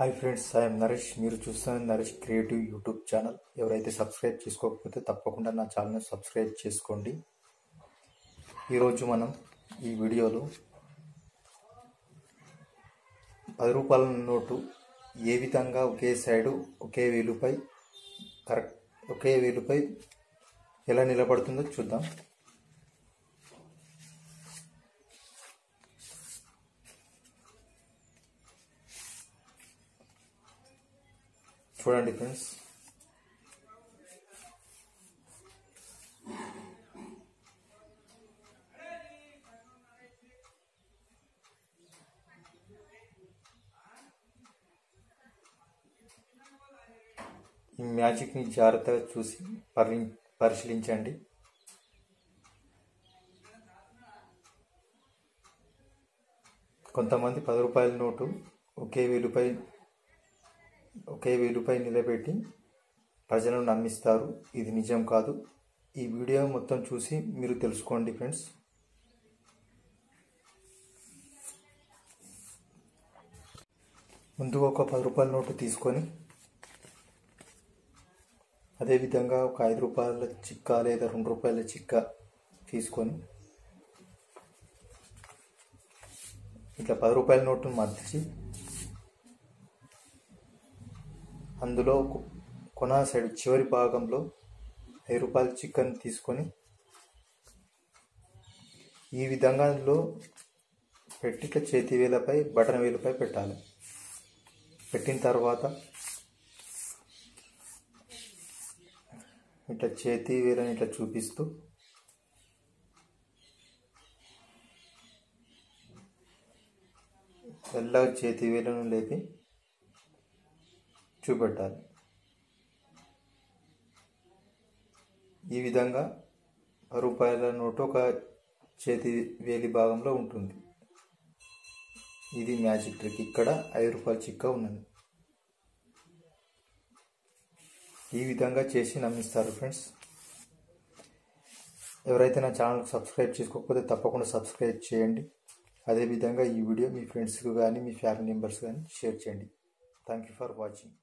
Hi friends I'm Naresh మీరు చూస్తున్న Naresh creative YouTube channel ఎవరైతే సబ్స్క్రైబ్ చేసుకోకపోతే తప్పకుండా నా ఛానల్ని సబ్స్క్రైబ్ చేసుకోండి. ఈరోజు మనం ఈ వీడియోలో పది రూపాయల నోటు ఏ విధంగా ఒకే సైడు ఒకే వేలుపై కరెక్ట్ ఒకే వేలుపై ఎలా నిలబడుతుందో చూద్దాం. చూడండి ఫ్రెండ్స్. ఈ మ్యాజిక్ని జాగ్రత్తగా చూసి పరి పరిశీలించండి. కొంతమంది పది రూపాయల నోటు ఒకే వేలుపై ఒకే వేలుపై నిలబెట్టి ప్రజలను నమ్మిస్తారు. ఇది నిజం కాదు. ఈ వీడియో మొత్తం చూసి మీరు తెలుసుకోండి ఫ్రెండ్స్. ముందుగా ఒక పది రూపాయల నోటు తీసుకొని అదేవిధంగా ఒక ఐదు రూపాయల చిక్క లేదా రెండు రూపాయల చిక్క తీసుకొని ఇట్లా పది రూపాయల నోటును మర్చి అందులో కొనాసాడు చివరి భాగంలో ఐదు రూపాయల చికెన్ తీసుకొని ఈ విధంగా పెట్టిన చేతి వేలపై బటన్ వేలపై పెట్టాలి. పెట్టిన తర్వాత ఇట్లా చేతి వేలని ఇట్లా చూపిస్తూ తెల్లగా చేతి వేలను లేపి చూపెట్టాలి. ఈ విధంగా రూపాయల నోటు ఒక చేతి వేలి భాగంలో ఉంటుంది. ఇది మ్యాజిక్ ట్రిక్. ఇక్కడ ఐదు రూపాయల చిక్క ఉన్నది. ఈ విధంగా చేసి నమ్మిస్తారు ఫ్రెండ్స్. ఎవరైతే నా ఛానల్కి సబ్స్క్రైబ్ చేసుకోకపోతే తప్పకుండా సబ్స్క్రైబ్ చేయండి. అదేవిధంగా ఈ వీడియో మీ ఫ్రెండ్స్కి కానీ మీ ఫ్యామిలీ మెంబర్స్ కానీ షేర్ చేయండి. Thank you for watching